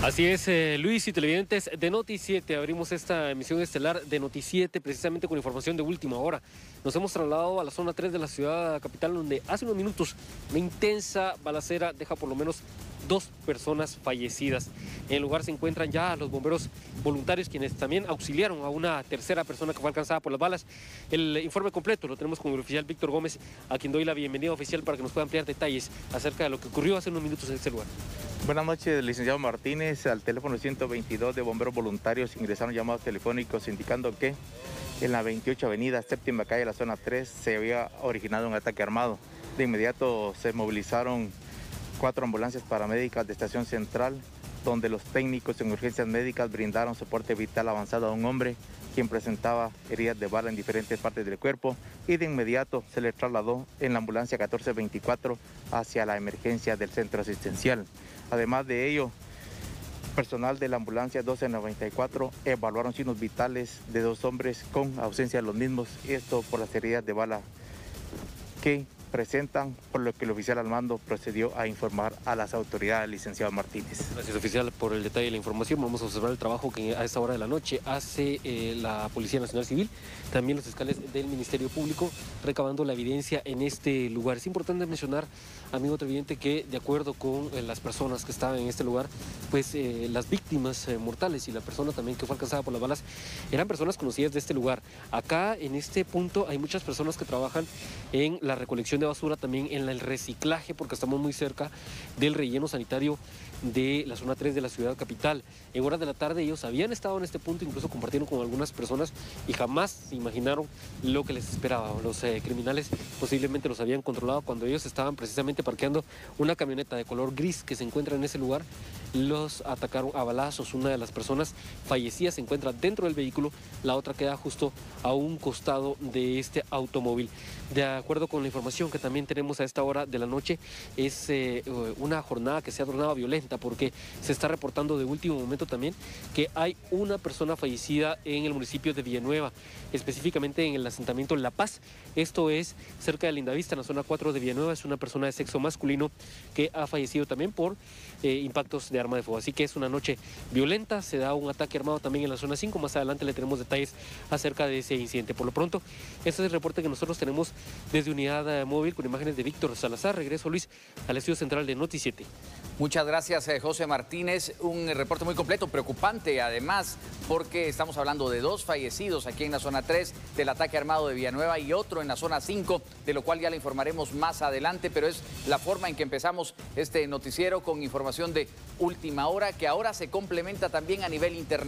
Así es, eh, Luis y televidentes de Noti 7. Abrimos esta emisión estelar de Noti 7 precisamente con información de última hora. Nos hemos trasladado a la zona 3 de la ciudad capital donde hace unos minutos una intensa balacera deja por lo menos dos personas fallecidas. En el lugar se encuentran ya los bomberos voluntarios quienes también auxiliaron a una tercera persona que fue alcanzada por las balas. El informe completo lo tenemos con el oficial Víctor Gómez, a quien doy la bienvenida oficial para que nos pueda ampliar detalles acerca de lo que ocurrió hace unos minutos en este lugar. Buenas noches, licenciado Martínez. Al teléfono 122 de bomberos voluntarios ingresaron llamados telefónicos indicando que en la 28 Avenida, séptima calle la zona 3, se había originado un ataque armado. De inmediato se movilizaron cuatro ambulancias paramédicas de Estación Central, donde los técnicos en urgencias médicas brindaron soporte vital avanzado a un hombre quien presentaba heridas de bala en diferentes partes del cuerpo y de inmediato se le trasladó en la ambulancia 1424 hacia la emergencia del centro asistencial. Además de ello, personal de la ambulancia 1294 evaluaron signos vitales de dos hombres con ausencia de los mismos, esto por las heridas de bala que presentan, por lo que el oficial al mando procedió a informar a las autoridades, licenciado Martínez. Gracias, oficial, por el detalle de la información. Vamos a observar el trabajo que a esta hora de la noche hace eh, la Policía Nacional Civil, también los fiscales del Ministerio Público, recabando la evidencia en este lugar. Es importante mencionar, amigo televidente, que de acuerdo con eh, las personas que estaban en este lugar, pues eh, las víctimas mortales y la persona también que fue alcanzada por las balas eran personas conocidas de este lugar. Acá, en este punto, hay muchas personas que trabajan en la recolección de basura, también en el reciclaje, porque estamos muy cerca del relleno sanitario de la zona 3 de la ciudad capital. En horas de la tarde ellos habían estado en este punto, incluso compartieron con algunas personas y jamás se imaginaron lo que les esperaba. Los eh, criminales posiblemente los habían controlado cuando ellos estaban precisamente parqueando una camioneta de color gris que se encuentra en ese lugar. Los atacaron a balazos. Una de las personas fallecidas se encuentra dentro del vehículo, la otra queda justo a un costado de este automóvil. De acuerdo con la información que también tenemos a esta hora de la noche, es eh, una jornada que se ha tornado violenta porque se está reportando de último momento también que hay una persona fallecida en el municipio de Villanueva, específicamente en el asentamiento La Paz. Esto es cerca de Lindavista, en la zona 4 de Villanueva. Es una persona de sexo masculino que ha fallecido también por eh, impactos de arma de fuego. Así que es una noche violenta, se da un ataque armado también en la zona 5. Más adelante le tenemos detalles acerca de ese incidente. Por lo pronto, este es el reporte que nosotros tenemos desde Unidad eh, Con imágenes de Víctor Salazar. Regreso, Luis, al estudio central de Noti 7. Muchas gracias, eh, José Martínez. Un reporte muy completo, preocupante además, porque estamos hablando de dos fallecidos aquí en la zona 3 del ataque armado de Villanueva y otro en la zona 5, de lo cual ya le informaremos más adelante, pero es la forma en que empezamos este noticiero con información de última hora que ahora se complementa también a nivel internacional.